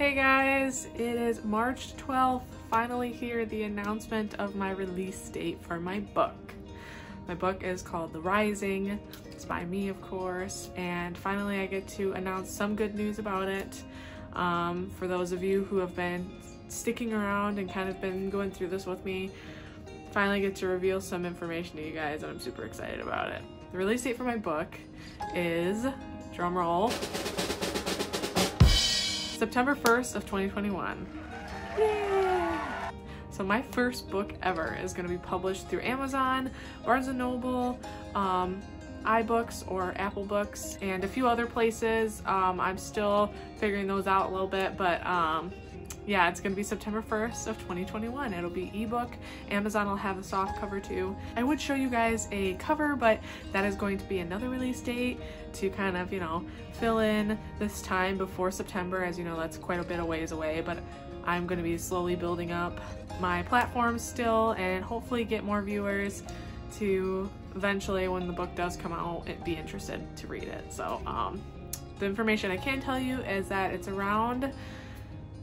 Hey guys, it is March 12th, finally here, the announcement of my release date for my book. My book is called The Rising, it's by me of course, and finally I get to announce some good news about it. Um, for those of you who have been sticking around and kind of been going through this with me, finally get to reveal some information to you guys and I'm super excited about it. The release date for my book is, drumroll, September 1st of 2021. Yay! So my first book ever is going to be published through Amazon, Barnes & Noble, um, iBooks or Apple Books, and a few other places. Um, I'm still figuring those out a little bit, but um, yeah, it's gonna be September 1st of 2021. It'll be ebook. Amazon will have the soft cover too. I would show you guys a cover, but that is going to be another release date to kind of, you know, fill in this time before September. As you know, that's quite a bit of ways away, but I'm gonna be slowly building up my platform still and hopefully get more viewers to eventually when the book does come out be interested to read it. So um, the information I can tell you is that it's around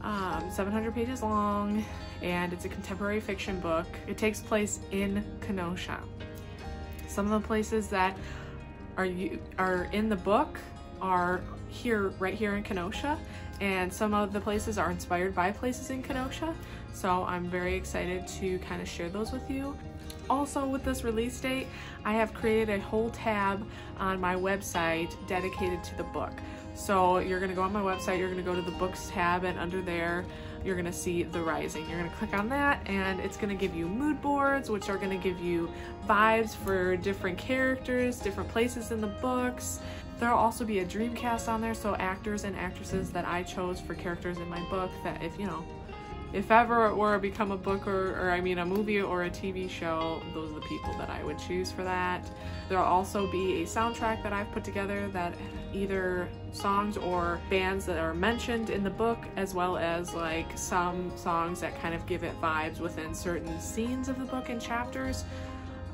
um, 700 pages long, and it's a contemporary fiction book. It takes place in Kenosha. Some of the places that are are in the book are here, right here in Kenosha, and some of the places are inspired by places in Kenosha. So I'm very excited to kind of share those with you. Also with this release date, I have created a whole tab on my website dedicated to the book. So you're gonna go on my website, you're gonna go to the books tab and under there, you're gonna see The Rising. You're gonna click on that and it's gonna give you mood boards, which are gonna give you vibes for different characters, different places in the books. There'll also be a dream cast on there, so actors and actresses that I chose for characters in my book that if, you know, if ever it were to become a book or, or, I mean a movie or a TV show, those are the people that I would choose for that. There'll also be a soundtrack that I've put together that either songs or bands that are mentioned in the book as well as like some songs that kind of give it vibes within certain scenes of the book and chapters.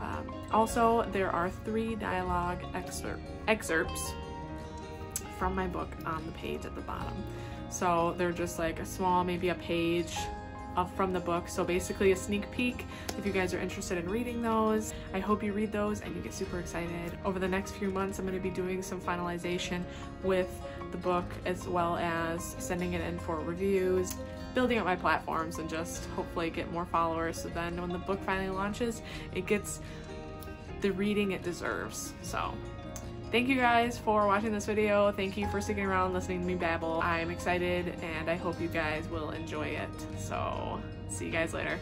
Um, also, there are three dialogue excer excerpts from my book on the page at the bottom. So they're just like a small, maybe a page of from the book. So basically a sneak peek if you guys are interested in reading those. I hope you read those and you get super excited. Over the next few months, I'm going to be doing some finalization with the book as well as sending it in for reviews, building up my platforms and just hopefully get more followers. So then when the book finally launches, it gets the reading it deserves. So Thank you guys for watching this video. Thank you for sticking around listening to me babble. I'm excited and I hope you guys will enjoy it. So see you guys later.